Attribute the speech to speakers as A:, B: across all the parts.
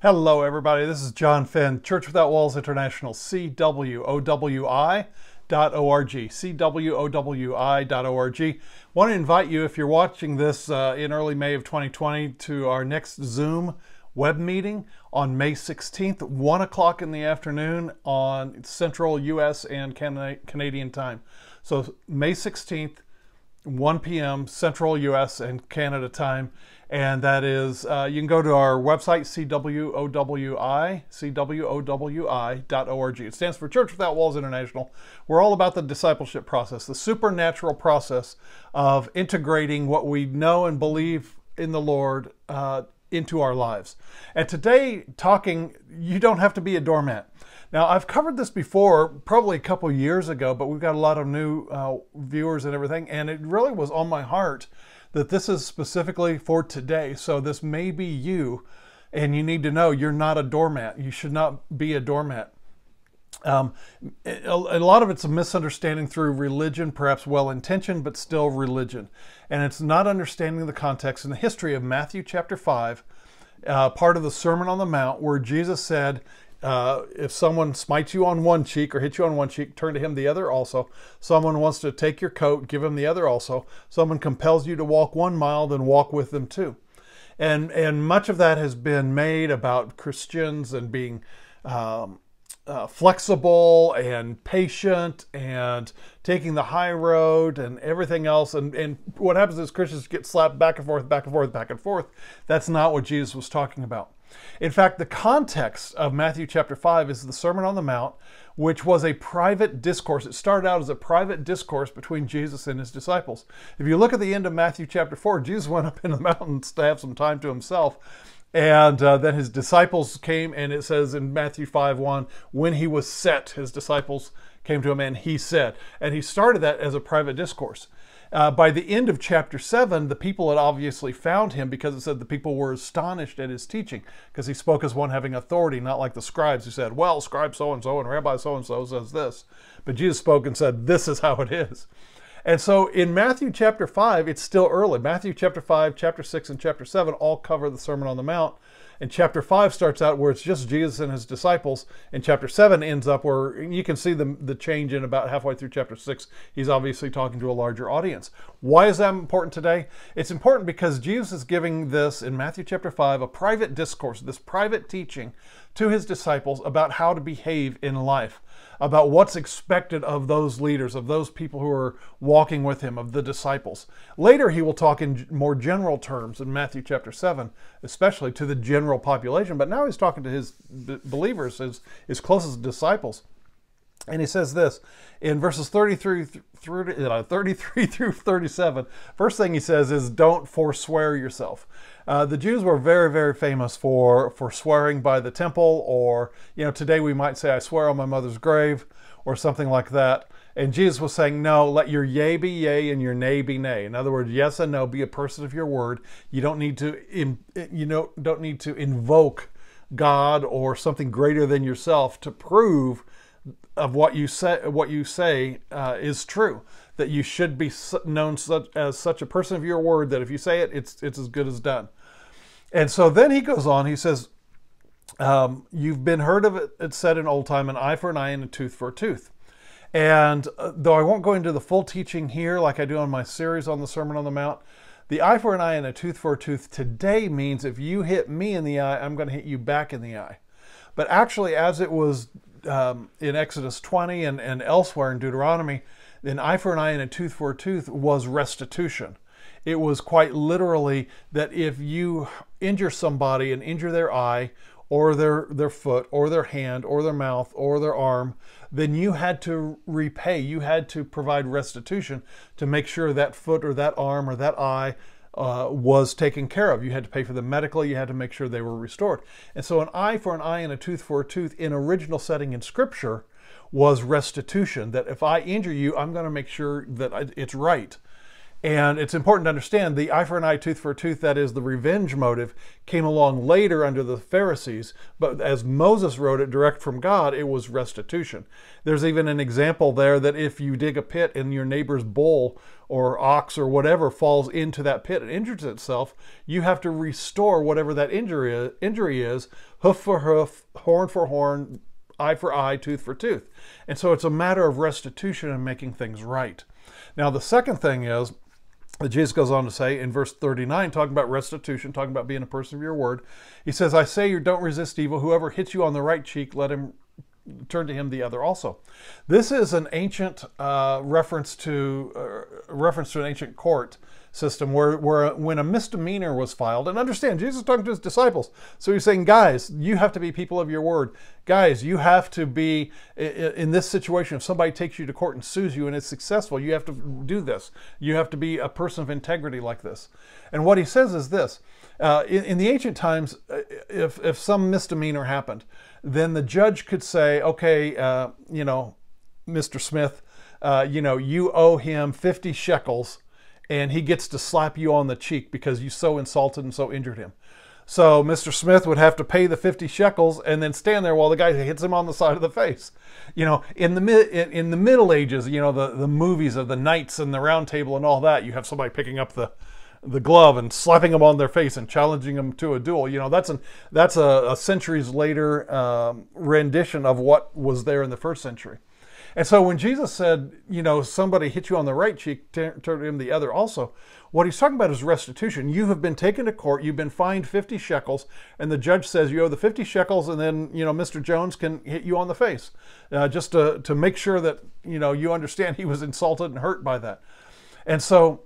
A: Hello, everybody. This is John Finn, Church Without Walls International, CWOWI.org, CWOWI.org. Want to invite you, if you're watching this uh, in early May of 2020, to our next Zoom web meeting on May 16th, 1 o'clock in the afternoon on Central US and Canadian time. So, May 16th, 1 p.m. Central US and Canada time. And that is uh, you can go to our website cwowi cwowi.org it stands for church without walls international. We're all about the discipleship process the supernatural process of integrating what we know and believe in the lord uh, into our lives. And today talking you don't have to be a doormat now i've covered this before probably a couple years ago but we've got a lot of new uh, viewers and everything and it really was on my heart that this is specifically for today. So this may be you, and you need to know you're not a doormat. You should not be a doormat. Um, a, lot of it's a misunderstanding through religion, perhaps well intentioned, but still religion. And it's not understanding the context and the history of Matthew chapter 5, uh, part of the Sermon on the Mount, where Jesus said, uh, if someone smites you on one cheek or hits you on one cheek, turn to him the other also. Someone wants to take your coat, give him the other also. Someone compels you to walk one mile, then walk with them too. And and much of that has been made about Christians and being um, uh, flexible and patient and taking the high road and everything else. And, and what happens is Christians get slapped back and forth, back and forth, back and forth. That's not what Jesus was talking about. In fact, the context of Matthew chapter 5 is the Sermon on the Mount, which was a private discourse. It started out as a private discourse between Jesus and his disciples. If you look at the end of Matthew chapter 4, Jesus went up in the mountains to have some time to himself. And uh, then his disciples came, and it says in Matthew 5 1, when he was set, his disciples came to him and he said. And he started that as a private discourse. Uh, by the end of chapter 7, the people had obviously found him because it said the people were astonished at his teaching because he spoke as one having authority, not like the scribes who said, Well, scribe so and so and rabbi so and so says this. But Jesus spoke and said, This is how it is. And so in Matthew chapter 5, it's still early. Matthew chapter 5, chapter 6, and chapter 7 all cover the Sermon on the Mount. And chapter 5 starts out where it's just Jesus and his disciples. And chapter 7 ends up where you can see the, the change in about halfway through chapter 6. He's obviously talking to a larger audience. Why is that important today? It's important because Jesus is giving this in Matthew chapter 5 a private discourse, this private teaching to his disciples about how to behave in life about what's expected of those leaders, of those people who are walking with him, of the disciples. Later, he will talk in more general terms in Matthew chapter 7, especially to the general population. But now he's talking to his believers, his, his closest disciples. And he says this in verses 33 through, uh, 33 through 37. First thing he says is, Don't forswear yourself. Uh, the Jews were very, very famous for, for swearing by the temple, or, you know, today we might say, I swear on my mother's grave, or something like that. And Jesus was saying, No, let your yea be yea and your nay be nay. In other words, yes and no, be a person of your word. You don't need to, you know, don't need to invoke God or something greater than yourself to prove of what you say what you say uh, is true that you should be known such, as such a person of your word that if you say it it's it's as good as done. And so then he goes on he says um, you've been heard of it it's said in old time an eye for an eye and a tooth for a tooth. And uh, though i won't go into the full teaching here like i do on my series on the sermon on the mount the eye for an eye and a tooth for a tooth today means if you hit me in the eye i'm going to hit you back in the eye. But actually as it was um, in Exodus 20 and, and elsewhere in Deuteronomy, an eye for an eye and a tooth for a tooth was restitution. It was quite literally that if you injure somebody and injure their eye or their, their foot or their hand or their mouth or their arm, then you had to repay. You had to provide restitution to make sure that foot or that arm or that eye uh, was taken care of. You had to pay for them medically, you had to make sure they were restored. And so, an eye for an eye and a tooth for a tooth in original setting in Scripture was restitution. That if I injure you, I'm going to make sure that it's right. And it's important to understand the eye for an eye, tooth for a tooth, that is the revenge motive, came along later under the Pharisees. But as Moses wrote it direct from God, it was restitution. There's even an example there that if you dig a pit and your neighbor's bull or ox or whatever falls into that pit and injures itself, you have to restore whatever that injury injury is hoof for hoof, horn for horn, eye for eye, tooth for tooth. And so it's a matter of restitution and making things right. Now, the second thing is Jesus goes on to say in verse 39, talking about restitution, talking about being a person of your word, he says, I say you don't resist evil. Whoever hits you on the right cheek, let him turn to him the other also. This is an ancient uh, reference to uh, reference to an ancient court system where, where when a misdemeanor was filed, and understand, Jesus is talking to his disciples. So he's saying, guys, you have to be people of your word. Guys, you have to be, in this situation, if somebody takes you to court and sues you and it's successful, you have to do this. You have to be a person of integrity like this. And what he says is this uh, in, in, the ancient times, uh, if, if some misdemeanor happened, then the judge could say, okay, uh, you know, Mr. Smith, uh, you know, you owe him 50 shekels and he gets to slap you on the cheek because you so insulted and so injured him. So Mr. Smith would have to pay the 50 shekels and then stand there while the guy hits him on the side of the face. You know, in the in the Middle Ages, you know, the, the movies of the knights and the round table and all that, you have somebody picking up the the glove and slapping them on their face and challenging them to a duel. You know, that's an that's a, a centuries later um, rendition of what was there in the first century. And so when Jesus said, you know, somebody hit you on the right cheek, turn to him the other also, what he's talking about is restitution. You have been taken to court, you've been fined 50 shekels, and the judge says you owe the 50 shekels, and then, you know, Mr. Jones can hit you on the face uh, just to, to make sure that, you know, you understand he was insulted and hurt by that. And so,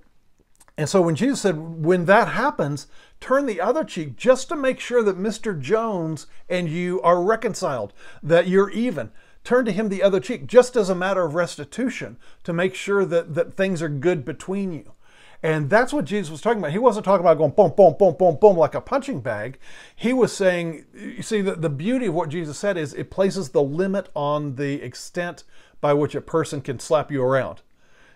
A: and so when Jesus said, when that happens, turn the other cheek just to make sure that Mr. Jones and you are reconciled, that you're even turn to him the other cheek, just as a matter of restitution, to make sure that, that things are good between you. And that's what Jesus was talking about. He wasn't talking about going boom, boom, boom, boom, boom like a punching bag. He was saying, you see, the, the beauty of what Jesus said is it places the limit on the extent by which a person can slap you around.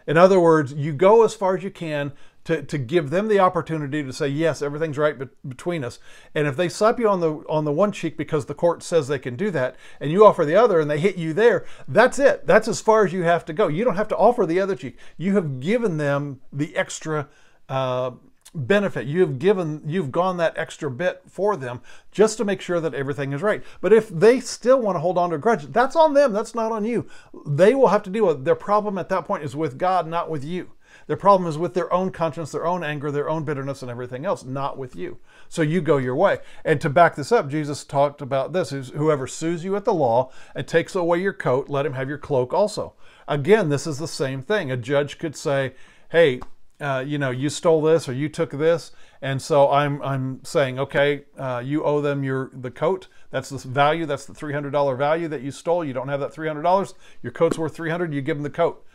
A: In other words, you go as far as you can to, to give them the opportunity to say yes everything's right be- between us. And if they slap you on the on the one cheek because the court says they can do that and you offer the other and they hit you there that's it. That's as far as you have to go. You don't have to offer the other cheek. You have given them the extra uh, benefit. You have given you've gone that extra bit for them just to make sure that everything is right. But if they still want to hold on to a grudge that's on them. That's not on you. They will have to deal with their problem at that point is with god not with you their problem is with their own conscience, their own anger, their own bitterness, and everything else, not with you. So you go your way. And to back this up, Jesus talked about this whoever sues you at the law and takes away your coat, let him have your cloak also. Again, this is the same thing. A judge could say, hey, uh, you know, you stole this or you took this, and so I'm I'm saying, okay, uh, you owe them your the coat. That's the value. That's the three hundred dollar value that you stole. You don't have that three hundred dollars. Your coat's worth three hundred. You give them the coat.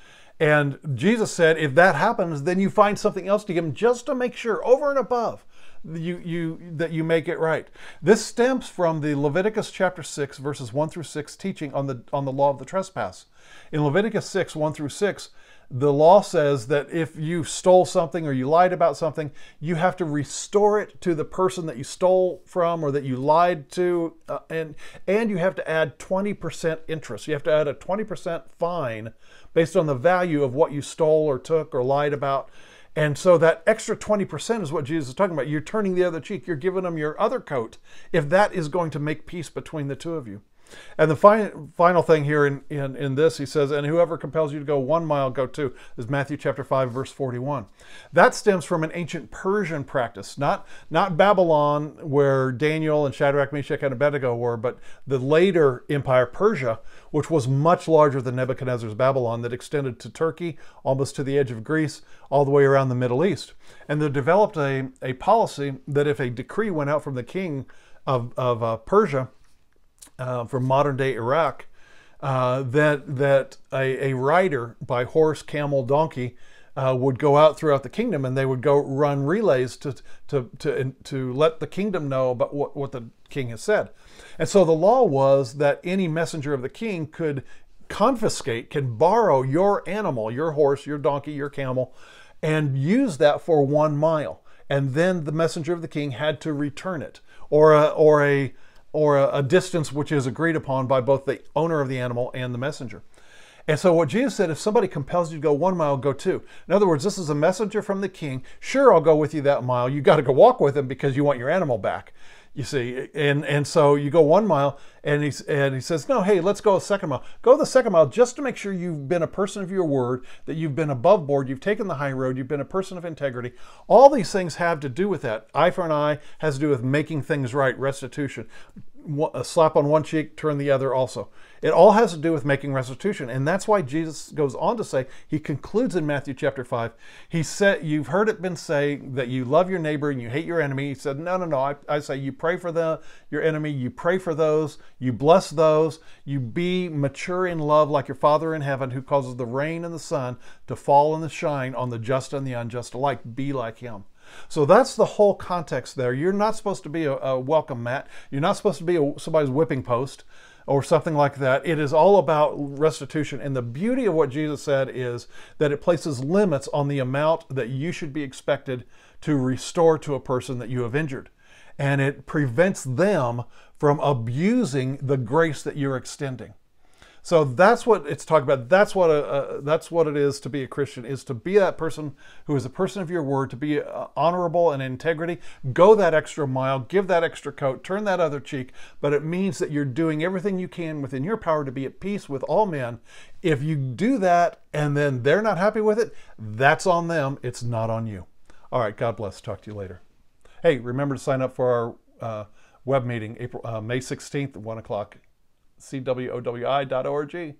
A: And Jesus said, if that happens, then you find something else to give him just to make sure, over and above, you, you, that you make it right. This stems from the Leviticus chapter 6, verses 1 through 6 teaching on the, on the law of the trespass. In Leviticus 6, 1 through 6, the law says that if you stole something or you lied about something, you have to restore it to the person that you stole from or that you lied to, uh, and and you have to add 20% interest. You have to add a 20% fine based on the value of what you stole or took or lied about. And so that extra 20% is what Jesus is talking about. You're turning the other cheek, you're giving them your other coat, if that is going to make peace between the two of you. And the fi- final thing here in, in, in this, he says, and whoever compels you to go one mile, go two, is Matthew chapter 5, verse 41. That stems from an ancient Persian practice, not, not Babylon, where Daniel and Shadrach, Meshach, and Abednego were, but the later empire, Persia, which was much larger than Nebuchadnezzar's Babylon, that extended to Turkey, almost to the edge of Greece, all the way around the Middle East. And they developed a, a policy that if a decree went out from the king of, of uh, Persia, uh, from modern day Iraq uh, that that a, a, rider by horse, camel, donkey uh, would go out throughout the kingdom and they would go run relays to to to to let the kingdom know about what, what the king has said. And so the law was that any messenger of the king could confiscate, can borrow your animal, your horse, your donkey, your camel, and use that for one mile. And then the messenger of the king had to return it, or a, or a or a, a distance which is agreed upon by both the owner of the animal and the messenger. And so what Jesus said, if somebody compels you to go one mile, go two. In other words, this is a messenger from the king. Sure, I'll go with you that mile. You got to go walk with him because you want your animal back. You see, and and so you go one mile, and he and he says, no, hey, let's go a second mile. Go the second mile just to make sure you've been a person of your word, that you've been above board, you've taken the high road, you've been a person of integrity. All these things have to do with that. Eye for an eye has to do with making things right, restitution a slap on one cheek, turn the other also. It all has to do with making restitution. And that's why Jesus goes on to say, he concludes in Matthew chapter 5, he said, You've heard it been saying that you love your neighbor and you hate your enemy. He said, No, no, no. I, I say you pray for the your enemy, you pray for those, you bless those, you be mature in love like your Father in heaven who causes the rain and the sun to fall and the shine on the just and the unjust alike. Be like him. So that's the whole context there. You're not supposed to be a, a welcome mat. You're not supposed to be a, somebody's whipping post or something like that. It is all about restitution. And the beauty of what Jesus said is that it places limits on the amount that you should be expected to restore to a person that you have injured. And it prevents them from abusing the grace that you're extending. So that's what it's talking about. That's what a, that's what it is to be a Christian is to be that person who is a person of your word, to be uh, honorable and integrity. Go that extra mile, give that extra coat, turn that other cheek. But it means that you're doing everything you can within your power to be at peace with all men. If you do that and then they're not happy with it, that's on them. It's not on you. All right. God bless. Talk to you later. Hey, remember to sign up for our uh, web meeting April uh, May 16th at one o'clock cwowi.org.